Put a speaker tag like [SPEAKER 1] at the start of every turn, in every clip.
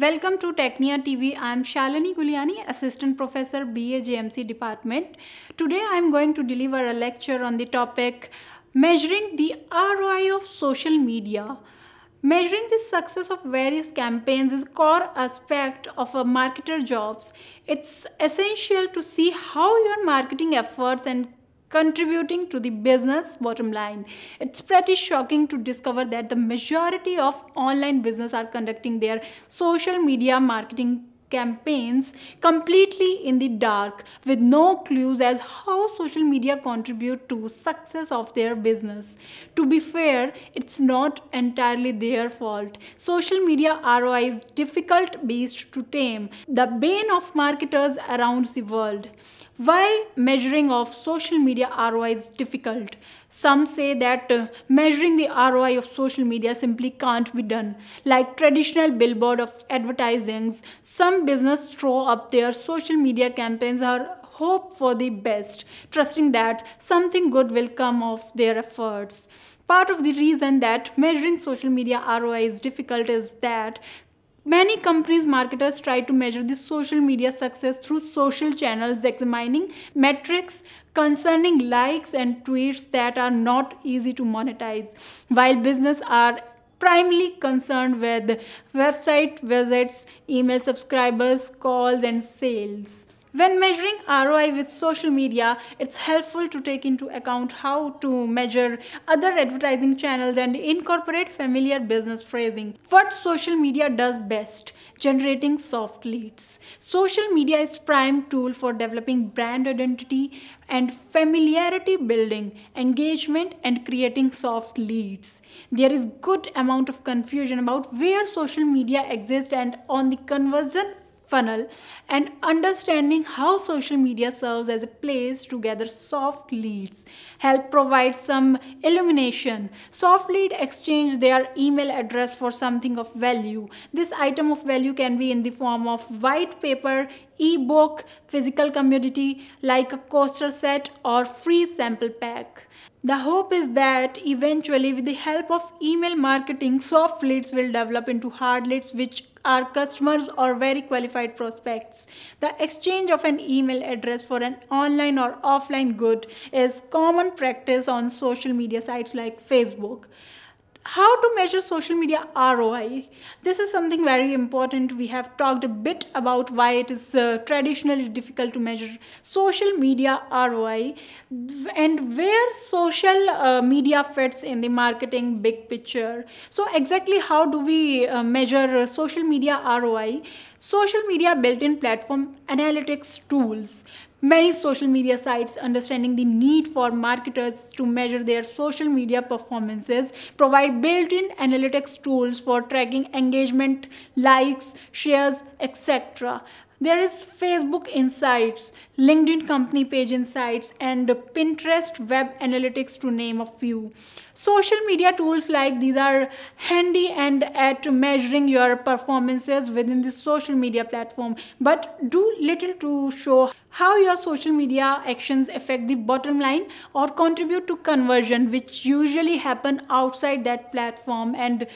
[SPEAKER 1] Welcome to Tecnia TV. I am Shalini Guliani, Assistant Professor BA JMC Department. Today I am going to deliver a lecture on the topic Measuring the ROI of Social Media. Measuring the success of various campaigns is a core aspect of a marketer jobs. It's essential to see how your marketing efforts and contributing to the business bottom line. It's pretty shocking to discover that the majority of online business are conducting their social media marketing campaigns completely in the dark with no clues as how social media contribute to success of their business. To be fair it's not entirely their fault. Social media roi is difficult beast to tame the bane of marketers around the world why measuring of social media ROI is difficult? Some say that uh, measuring the ROI of social media simply can't be done. Like traditional billboard of advertisings, some business throw up their social media campaigns or hope for the best, trusting that something good will come of their efforts. Part of the reason that measuring social media ROI is difficult is that Many companies marketers try to measure the social media success through social channels examining metrics concerning likes and tweets that are not easy to monetize while business are primarily concerned with website visits, email subscribers, calls and sales. When measuring ROI with social media, it's helpful to take into account how to measure other advertising channels and incorporate familiar business phrasing. What social media does best? Generating soft leads. Social media is prime tool for developing brand identity and familiarity building, engagement and creating soft leads. There is good amount of confusion about where social media exists and on the conversion funnel and understanding how social media serves as a place to gather soft leads help provide some illumination. Soft lead exchange their email address for something of value. This item of value can be in the form of white paper ebook physical community like a coaster set or free sample pack. The hope is that eventually with the help of email marketing soft leads will develop into hard leads which are customers or very qualified prospects. The exchange of an email address for an online or offline good is common practice on social media sites like Facebook how to measure social media ROI. This is something very important. We have talked a bit about why it is uh, traditionally difficult to measure social media ROI and where social uh, media fits in the marketing big picture. So exactly how do we uh, measure social media ROI? Social media built-in platform analytics tools Many social media sites understanding the need for marketers to measure their social media performances provide built-in analytics tools for tracking engagement, likes, shares, etc. There is Facebook Insights, LinkedIn Company Page Insights, and Pinterest Web Analytics to name a few. Social media tools like these are handy and at measuring your performances within the social media platform, but do little to show how your social media actions affect the bottom line or contribute to conversion, which usually happen outside that platform and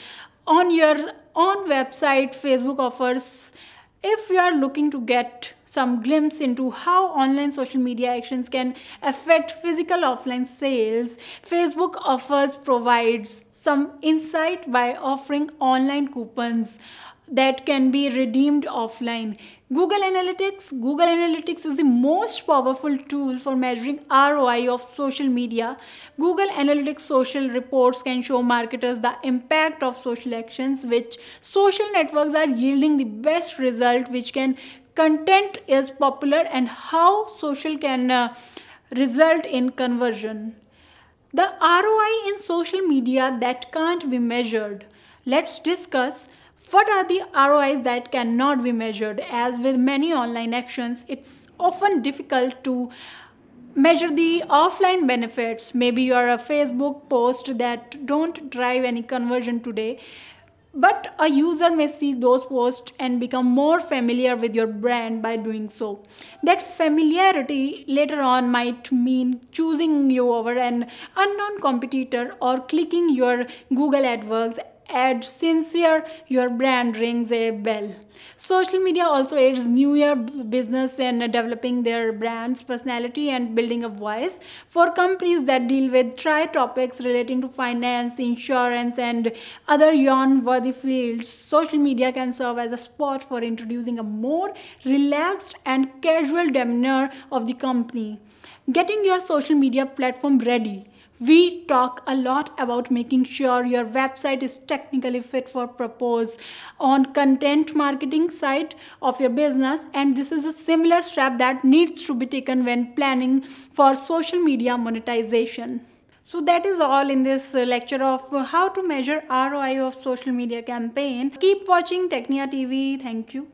[SPEAKER 1] on your own website, Facebook offers if you are looking to get some glimpse into how online social media actions can affect physical offline sales, Facebook offers provides some insight by offering online coupons that can be redeemed offline. Google Analytics. Google Analytics is the most powerful tool for measuring ROI of social media. Google Analytics social reports can show marketers the impact of social actions which social networks are yielding the best result which can content is popular and how social can uh, result in conversion. The ROI in social media that can't be measured. Let's discuss what are the ROIs that cannot be measured? As with many online actions, it's often difficult to measure the offline benefits. Maybe you are a Facebook post that don't drive any conversion today, but a user may see those posts and become more familiar with your brand by doing so. That familiarity later on might mean choosing you over an unknown competitor or clicking your Google AdWords ad sincere, your brand rings a bell. Social media also aids new year business in developing their brand's personality and building a voice. For companies that deal with try topics relating to finance, insurance, and other yawn worthy fields, social media can serve as a spot for introducing a more relaxed and casual demeanor of the company. Getting your social media platform ready we talk a lot about making sure your website is technically fit for purpose on content marketing side of your business and this is a similar step that needs to be taken when planning for social media monetization so that is all in this lecture of how to measure ROI of social media campaign. Keep watching Tecnia TV. Thank you.